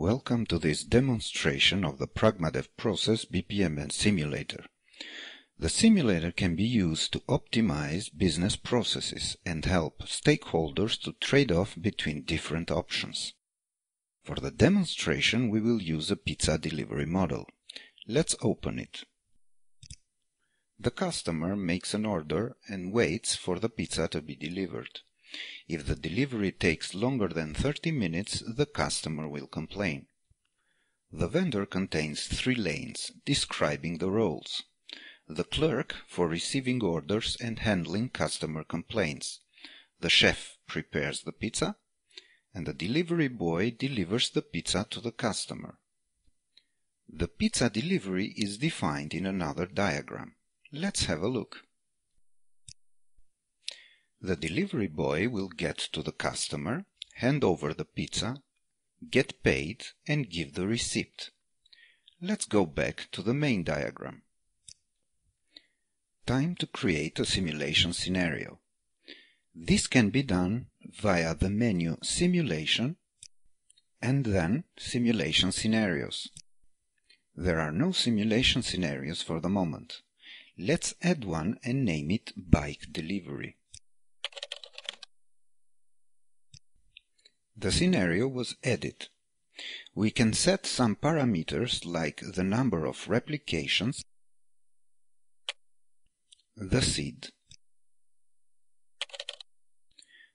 Welcome to this demonstration of the PragmaDev process BPMN simulator. The simulator can be used to optimize business processes and help stakeholders to trade off between different options. For the demonstration we will use a pizza delivery model. Let's open it. The customer makes an order and waits for the pizza to be delivered. If the delivery takes longer than 30 minutes, the customer will complain. The vendor contains three lanes, describing the roles. The clerk for receiving orders and handling customer complaints. The chef prepares the pizza, and the delivery boy delivers the pizza to the customer. The pizza delivery is defined in another diagram. Let's have a look. The delivery boy will get to the customer, hand over the pizza, get paid and give the receipt. Let's go back to the main diagram. Time to create a simulation scenario. This can be done via the menu Simulation and then Simulation Scenarios. There are no simulation scenarios for the moment. Let's add one and name it Bike Delivery. The scenario was added. We can set some parameters like the number of replications, the seed,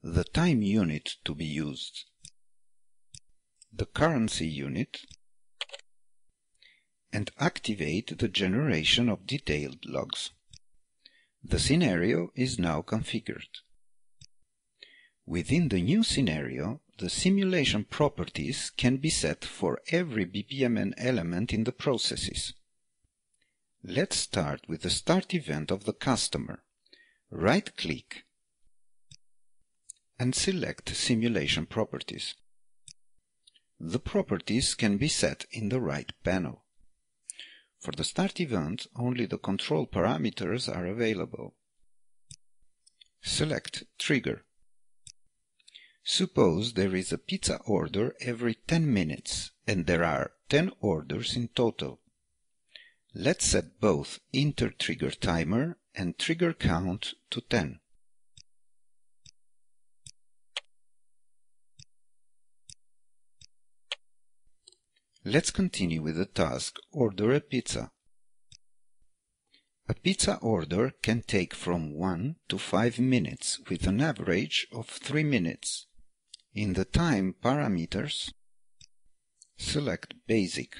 the time unit to be used, the currency unit, and activate the generation of detailed logs. The scenario is now configured. Within the new scenario, the simulation properties can be set for every BPMN element in the processes. Let's start with the start event of the customer. Right-click and select Simulation Properties. The properties can be set in the right panel. For the start event, only the control parameters are available. Select Trigger. Suppose there is a pizza order every 10 minutes and there are 10 orders in total. Let's set both inter-trigger timer and trigger count to 10. Let's continue with the task Order a pizza. A pizza order can take from 1 to 5 minutes with an average of 3 minutes. In the time parameters, select Basic.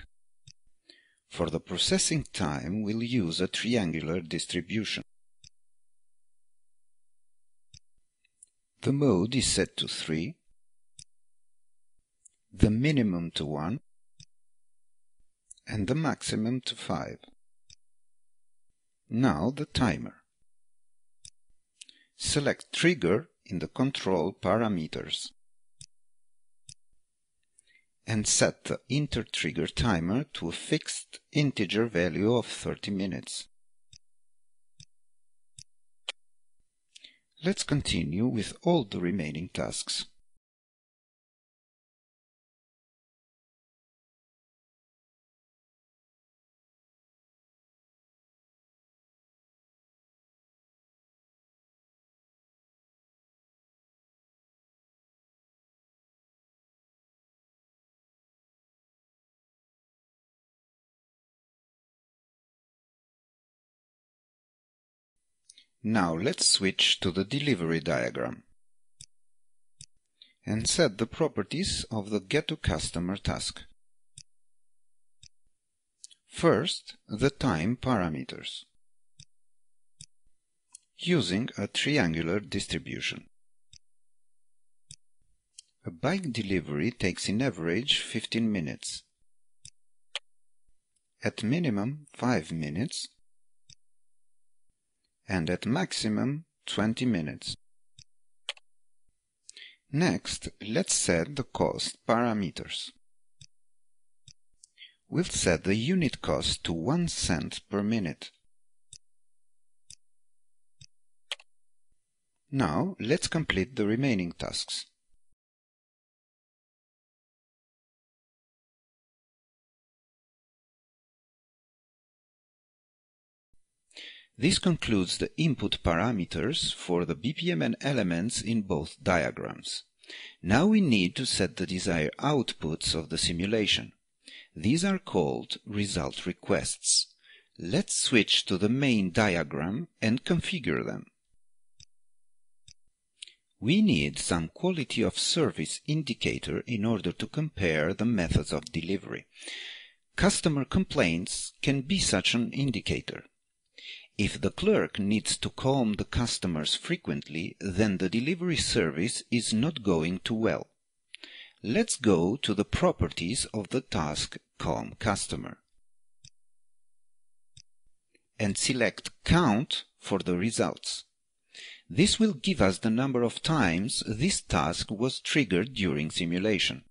For the processing time, we'll use a triangular distribution. The mode is set to 3, the minimum to 1, and the maximum to 5. Now the timer. Select Trigger in the control parameters and set the inter-trigger timer to a fixed integer value of 30 minutes. Let's continue with all the remaining tasks. Now let's switch to the delivery diagram and set the properties of the GetToCustomer task. First, the time parameters using a triangular distribution. A bike delivery takes in average 15 minutes. At minimum 5 minutes, and at maximum 20 minutes. Next, let's set the cost parameters. We'll set the unit cost to 1 cent per minute. Now, let's complete the remaining tasks. This concludes the input parameters for the BPMN elements in both diagrams. Now we need to set the desired outputs of the simulation. These are called result requests. Let's switch to the main diagram and configure them. We need some quality of service indicator in order to compare the methods of delivery. Customer complaints can be such an indicator. If the clerk needs to calm the customers frequently, then the delivery service is not going too well. Let's go to the properties of the task Calm Customer and select Count for the results. This will give us the number of times this task was triggered during simulation.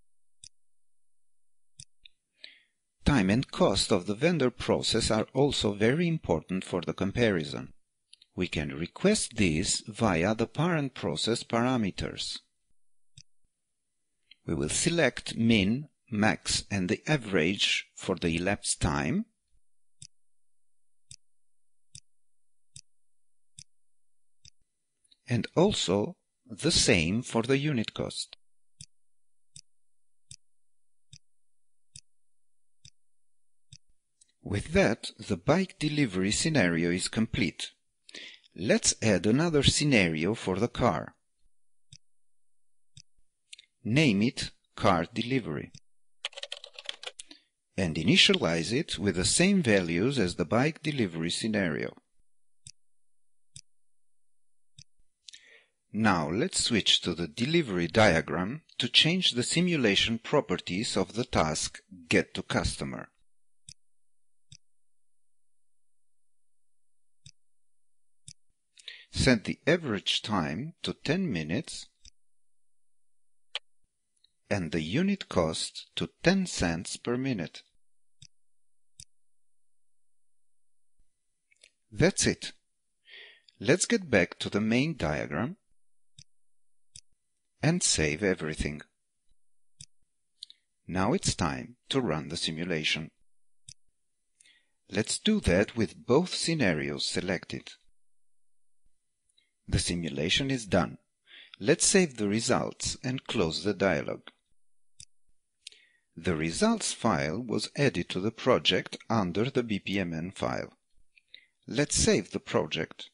Time and cost of the vendor process are also very important for the comparison. We can request this via the parent process parameters. We will select min, max and the average for the elapsed time and also the same for the unit cost. With that, the bike delivery scenario is complete. Let's add another scenario for the car. Name it car delivery and initialize it with the same values as the bike delivery scenario. Now let's switch to the delivery diagram to change the simulation properties of the task Get to Customer. Set the average time to 10 minutes and the unit cost to 10 cents per minute. That's it. Let's get back to the main diagram and save everything. Now it's time to run the simulation. Let's do that with both scenarios selected. The simulation is done. Let's save the results and close the dialog. The results file was added to the project under the BPMN file. Let's save the project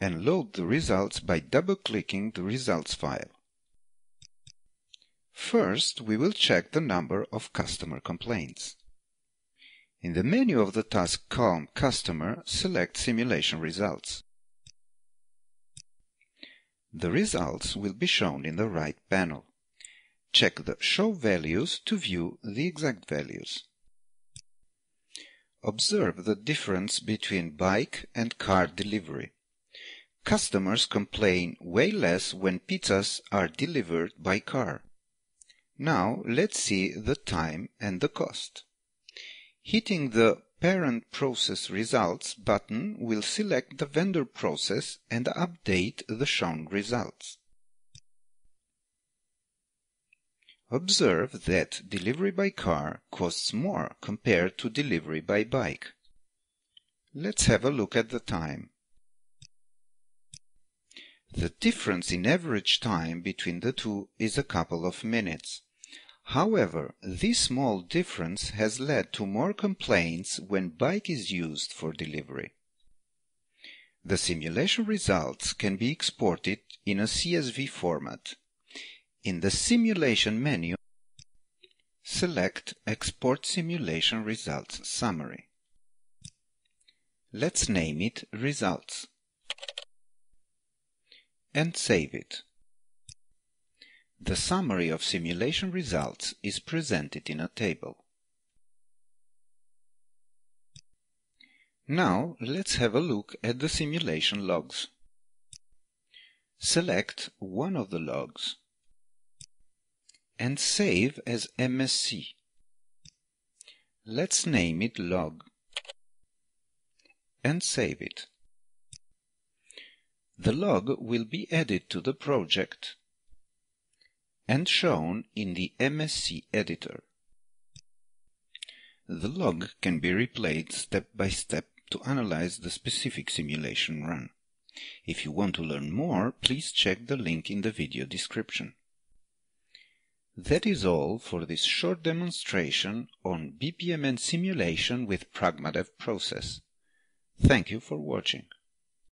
and load the results by double-clicking the results file. First, we will check the number of customer complaints. In the menu of the task Calm Customer, select Simulation Results. The results will be shown in the right panel. Check the Show Values to view the exact values. Observe the difference between bike and car delivery. Customers complain way less when pizzas are delivered by car. Now let's see the time and the cost. Hitting the Parent Process Results button will select the vendor process and update the shown results. Observe that delivery by car costs more compared to delivery by bike. Let's have a look at the time. The difference in average time between the two is a couple of minutes. However, this small difference has led to more complaints when bike is used for delivery. The simulation results can be exported in a CSV format. In the Simulation menu, select Export Simulation Results Summary. Let's name it Results and save it. The summary of simulation results is presented in a table. Now let's have a look at the simulation logs. Select one of the logs and save as MSC. Let's name it log and save it. The log will be added to the project and shown in the MSC editor. The log can be replayed step by step to analyze the specific simulation run. If you want to learn more, please check the link in the video description. That is all for this short demonstration on BPMN simulation with PragmaDev process. Thank you for watching.